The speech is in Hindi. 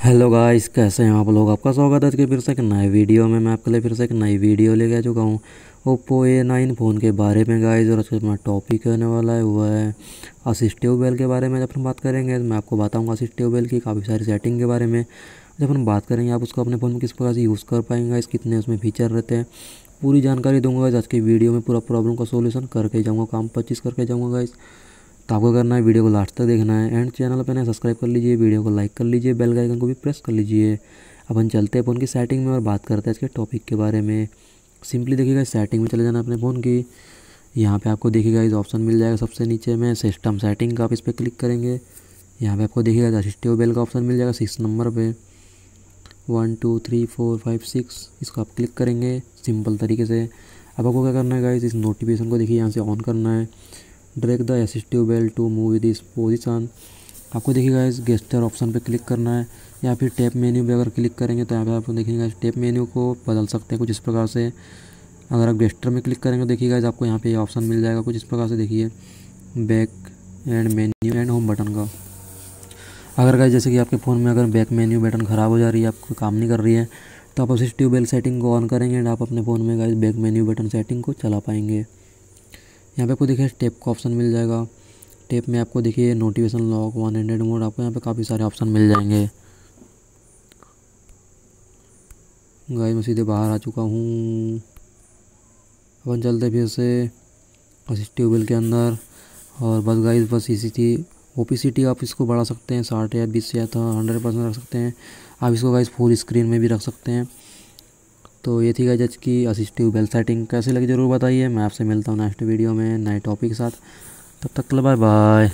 हेलो गाइस, कैसे हैं आप लोग? आपका स्वागत है आज के फिर से एक नए वीडियो में। मैं आपके लिए फिर से एक नई वीडियो लेके आ चुका हूँ। ओप्पो ए नाइन फ़ोन के बारे में गाइस, और आज का टॉपिक होने वाला है, वो है असिस्टिव बेल के बारे में। जब हम बात करेंगे तो मैं आपको बताऊँगा असिस्टिव बेल की काफ़ी सारी सेटिंग के बारे में। जब हम बात करेंगे, आप उसको अपने फ़ोन में किस प्रकार से यूज़ कर पाएँगे इस कितने उसमें फीचर रहते हैं, पूरी जानकारी दूँगा आज की वीडियो में पूरा प्रॉब्लम का सोल्यूशन करके जाऊँगा, काम पच्चीस करके जाऊँगा, गाइस। तो आपको करना है वीडियो को लास्ट तक देखना है एंड चैनल पर ना सब्सक्राइब कर लीजिए, वीडियो को लाइक कर लीजिए, बेल आइकन को भी प्रेस कर लीजिए। अपन चलते हैं फ़ोन की सेटिंग में और बात करते हैं इसके टॉपिक के बारे में। सिंपली देखिएगा सेटिंग में चले जाना अपने फ़ोन की। यहाँ पे आपको देखिएगा, इस ऑप्शन मिल जाएगा सबसे नीचे में सिस्टम सेटिंग का आप इस पर क्लिक करेंगे। यहाँ पे आपको देखिएगा असिस्टिव बेल का ऑप्शन मिल जाएगा सिक्स नंबर पे। One two three four five six इसको आप क्लिक करेंगे सिंपल तरीके से। अब आपको क्या करना है गाइस इस नोटिफिकेशन को देखिए, यहाँ से ऑन करना है। Drag the assistive ball to move this position आपको देखिएगा इस गेस्टर ऑप्शन पे क्लिक करना है, या फिर टैप मेन्यू पे अगर क्लिक करेंगे तो यहाँ पे आपको देखिएगा टैप मेन्यू को बदल सकते हैं कुछ इस प्रकार से। अगर आप गेस्टर में क्लिक करेंगे तो देखिएगा इस आपको यहाँ पे ऑप्शन मिल जाएगा कुछ इस प्रकार से देखिए। Back and menu and home button का। अगर गाइज़ जैसे कि आपके फ़ोन में अगर बैक मेन्यू बटन ख़राब हो जा रही है आपको काम नहीं कर रही है तो आप असिस्टिव बेल सेटिंग को ऑन करेंगे एंड आप अपने फ़ोन में guys back menu button setting को चला पाएँगे। यहाँ पे आपको देखिए टेप का ऑप्शन मिल जाएगा। टेप में आपको देखिए notification lock one hundred mode आपको यहाँ पे काफ़ी सारे ऑप्शन मिल जाएँगे। गाइस मैं सीधे बाहर आ चुका हूँ। अपन चलते फिर से असिस्टिव बिल के अंदर। और बस गाइस बस इसी थी ओ पी आप इसको बढ़ा सकते हैं, साठ या बीस या तो हंड्रेड परसेंट रख सकते हैं। आप इसको गाइस फुल स्क्रीन में भी रख सकते हैं। तो ये थी गाइज़ आज की असिस्टिव बेल सेटिंग कैसे लगी ज़रूर बताइए। मैं आपसे मिलता हूँ नेक्स्ट वीडियो में नए टॉपिक के साथ। तब तक बाय बाय